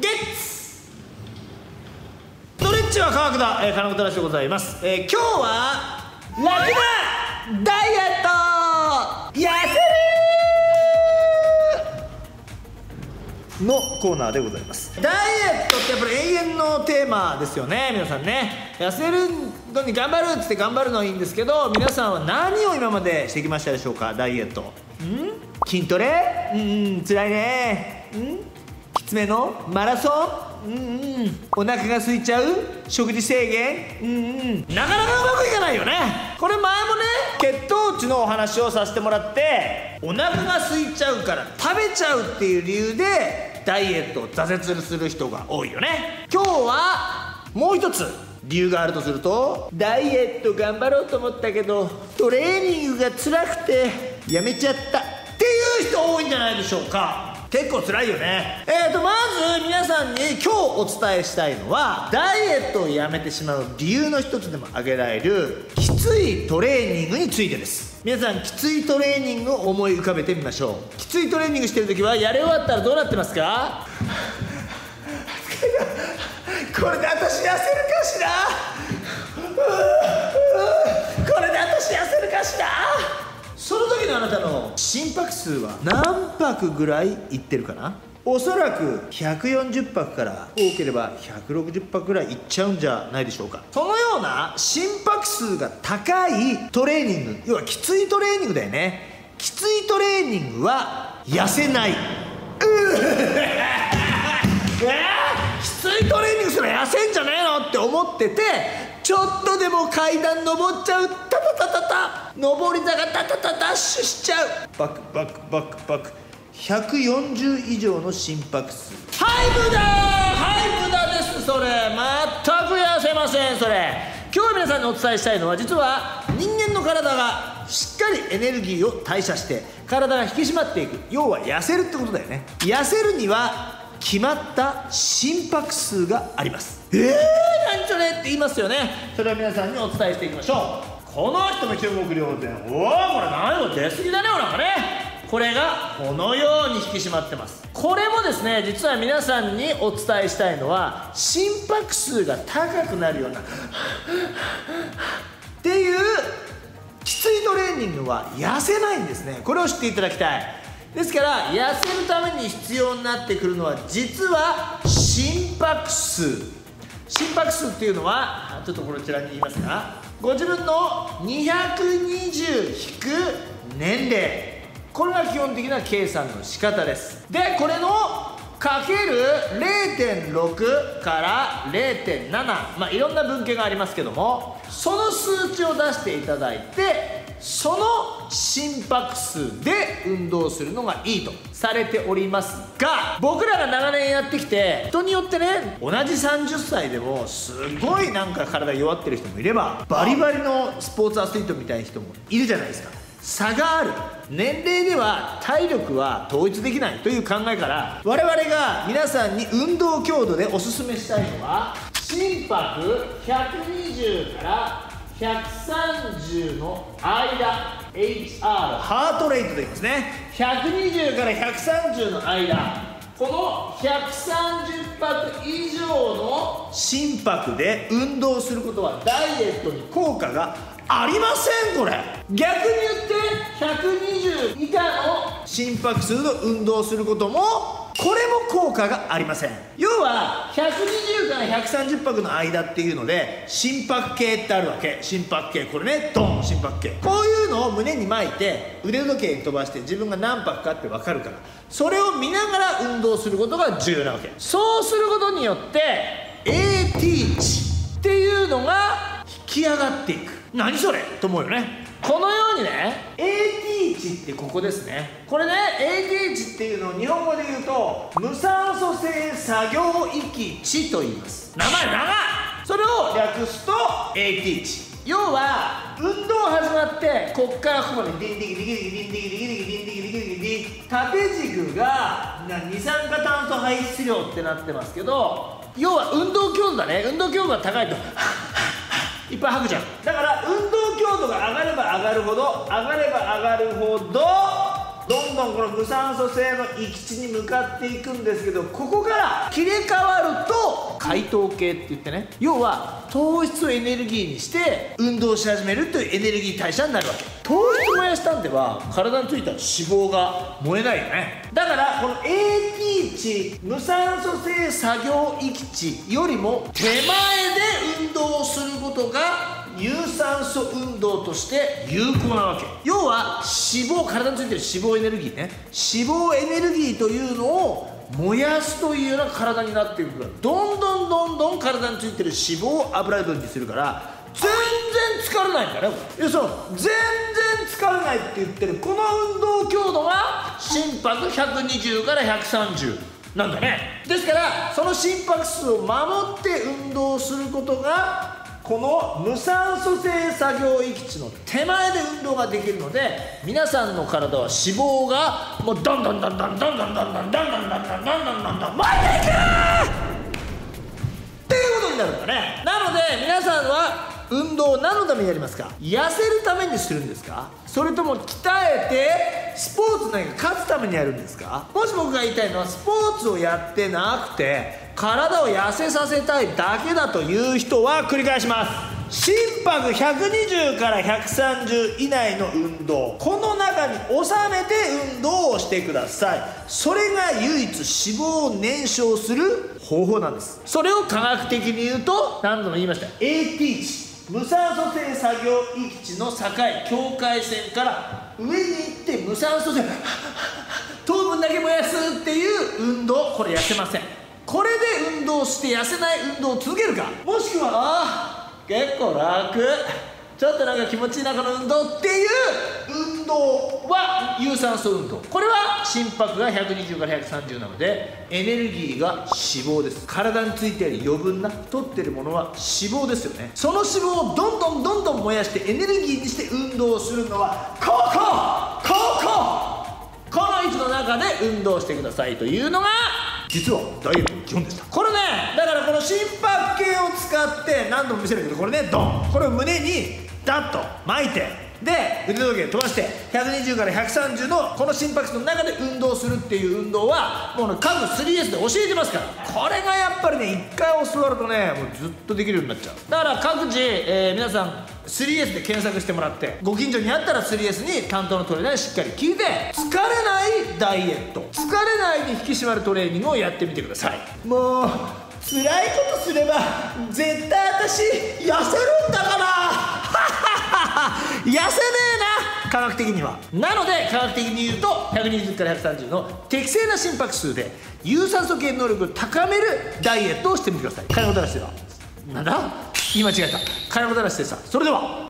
ゲッツストレッチは科学だ、えー、金子正でございます、えー今日は楽なダイエット。痩せるのコーナーでございます。ダイエットってやっぱり永遠のテーマですよね。皆さんね。痩せるのに頑張るっつって頑張るのはいいんですけど皆さんは何を今までしてきましたでしょうか？ダイエット。ん？筋トレ？うんうん。辛いね。うん。つめのマラソン。うんうん。お腹が空いちゃう？食事制限？うんうん。なかなかうまくいかないよね。これ前もね血糖値のお話をさせてもらってお腹が空いちゃうから食べちゃうっていう理由でダイエットを挫折する人が多いよね。今日はもう一つ理由があるとするとダイエット頑張ろうと思ったけどトレーニングが辛くてやめちゃったっていう人多いんじゃないでしょうか。結構辛いよね。えーとまず皆さんに今日お伝えしたいのはダイエットをやめてしまう理由の一つでも挙げられるきついトレーニングについてです。皆さんきついトレーニングを思い浮かべてみましょう。きついトレーニングしてる時はやり終わったらどうなってますか？これで私痩せるかしら？その時のあなたの心拍数は何拍ぐらいいってるかな？おそらく140拍から多ければ160拍ぐらいいっちゃうんじゃないでしょうか。そのような心拍数が高いトレーニング要はきついトレーニングだよね。きついトレーニングは痩せない。うー？きついトレーニングすれば痩せんじゃねえのって思っててちょっとでも階段登っちゃう。タタタタタ。上り坂タタタダッシュしちゃう。バクバクバクバク。140以上の心拍数。ハイブだハイブだですそれ。全く痩せませんそれ。今日皆さんにお伝えしたいのは実は人間の体がしっかりエネルギーを代謝して体が引き締まっていく。要は痩せるってことだよね。痩せるには決まった心拍数があります。えー、何それって言いますよね。それを皆さんにお伝えしていきましょう。この人の中国両然おおこれ何よ出過ぎだねなんかね。これがこのように引き締まってます。これもですね実は皆さんにお伝えしたいのは心拍数が高くなるようなっていうきついトレーニングは痩せないんですね。これを知っていただきたいですから痩せるために必要になってくるのは実は心拍数。心拍数っていうのはちょっとこちらに言いますがご自分の220引く年齢。これが基本的な計算の仕方です。でこれのかける0.6から0.7まあいろんな分岐がありますけどもその数値を出していただいてその心拍数で運動するのがいいとされておりますが僕らが長年やってきて人によってね同じ30歳でもすごいなんか体弱ってる人もいればバリバリのスポーツアスリートみたいな人もいるじゃないですか。差がある。年齢では体力は統一できないという考えから我々が皆さんに運動強度でおすすめしたいのは心拍120から130の間 HR ハートレートと言いますね。120から130の間この130拍以上の心拍で運動することはダイエットに効果がありませんこれ。逆に言って120以下の心拍数の運動をすることもこれも効果がありません。要は120から130拍の間っていうので心拍計ってあるわけ。心拍計これね。ドン！心拍計。こういうのを胸に巻いて腕時計に飛ばして自分が何拍かって分かるから。それを見ながら運動することが重要なわけ。そうすることによって AT 値っていうのが引き上がっていく。何それ？と思うよね。このようにね値ってここですね。これね AT 値っていうのを日本語で言うと無酸素性作業域値と言います。名前長いそれを略すと AT 値要は運動始まってこっからここまでディンディギディギディギディンディギディギディギディンディギディギディギディ縦軸がな二酸化炭素排出量ってなってますけど要は運動強度だね運動強度が高いといっぱい吐くじゃんだから運動強度が上がれば上がるほど上がれば上がるほどどんどんこの無酸素性の域地に向かっていくんですけどここから切れ替わると解糖系って言ってね。要は糖質をエネルギーにして運動し始めるというエネルギー代謝になるわけ。糖質燃やしたんでは体についた脂肪が燃えないよね。だからこの AT 値無酸素性作業域値よりも手前で運動することが有酸素運動として有効なわけ。要は脂肪体についてる脂肪エネルギーね。脂肪エネルギーというのを燃やすというような体になっていくからどんどんどんどん体についてる脂肪を油分にするから全然疲れないんだね。要するに全然疲れないって言ってるこの運動強度が心拍120から130なんだね。ですからその心拍数を守って運動することがこの無酸素性作業域地の手前で運動ができるので皆さんの体は脂肪がもうどんどんどんどんどんどんどんどんどんどんどんどんどんどんどんどんどん巻いていくっていうことになるんだねなので皆さんは運動を何のためにやりますか？痩せるためにするんですか？それとも鍛えてスポーツ何か勝つためにやるんですか？もし僕が言いたいのはスポーツをやってなくて体を痩せさせたいだけだという人は繰り返します。心拍120から130以内の運動。この中に収めて運動をしてください。それが唯一脂肪を燃焼する方法なんです。それを科学的に言うと何度も言いました。AT 値無酸素性作業域地の境境界線から上に行って無酸素性 糖分だけ燃やすっていう運動これ痩せません。これで運動して痩せない運動を続けるか。もしくはあ結構楽。ちょっとなんか気持ちいいなこの運動っていう運動は有酸素運動。これは心拍が120から130なのでエネルギーが脂肪です。体についている余分な太ってるものは脂肪ですよね。その脂肪をどんどんどんどん燃やしてエネルギーにして運動するのはこここここの位置の中で運動してくださいというのが実はダイエットの基本でした。これねだからこの心拍計を使って何度も見せるけどこれねドン。これを胸にダッと巻いてで腕時計飛ばして120から130のこの心拍数の中で運動するっていう運動はもうね各 3S で教えてますから。これがやっぱりね1回教わるとねもうずっとできるようになっちゃう。だから各自、えー、皆さん 3S で検索してもらってご近所にあったら 3S に担当のトレーナーにしっかり聞いて疲れないダイエット疲れないで引き締まるトレーニングをやってみてください。もう辛いことすれば絶対私痩せるんだから 痩せねえな科学的には。なので科学的に言うと120から130の適正な心拍数で有酸素系能力を高めるダイエットをしてみてください。金を垂らしでは。何だ？言い間違えた。金を垂らしでさそれでは。